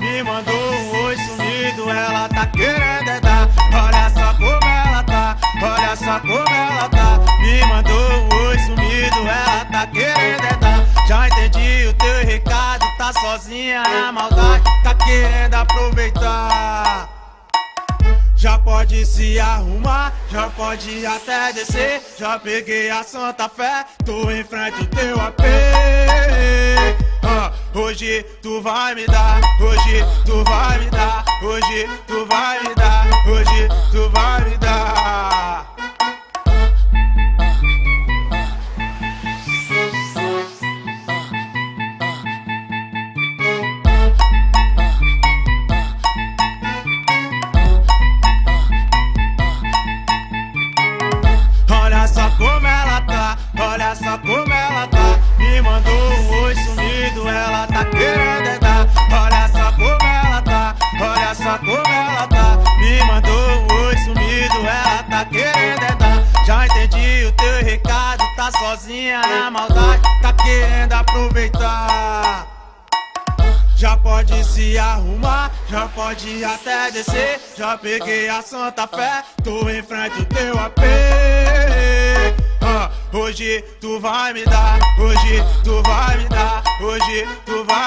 Me mandou um oi sumido, ela tá querendo é dar. Olha só como ela tá, olha só como ela tá. Me mandou um oi sumido, ela tá querendo é dar. Já entendi o teu recado, tá sozinha na maldade, tá querendo aproveitar. Já pode se arrumar, já pode até descer. Já peguei a Santa Fé, tô em frente ao teu AP. Hoje tu vai me dar, hoje tu vai me dar, hoje tu vai me dar, hoje tu vai me dar. Olha só como ela tá, olha só como ela tá. Me mandou um oi sumido, ela tá querendo é dar. Olha só como ela tá, olha só como ela tá. Me mandou um oi sumido, ela tá querendo é dar. Já entendi o teu recado, tá sozinha na maldade, tá querendo aproveitar. Já pode se arrumar, já pode até descer. Já peguei a Santa Fé, tô em frente ao teu AP. Ah, hoje tu vai me dar, hoje hoje tu vai